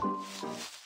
うん。